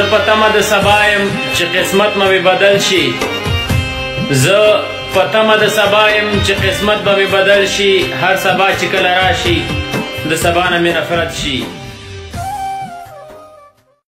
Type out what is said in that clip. زه په تمه د سبا یم چې قسمت مې بدل شي زه په تمه د سبا یم چې قسمت به مې بدل شي هر سبا چې کله راشي د سبا نه مې نفرت شي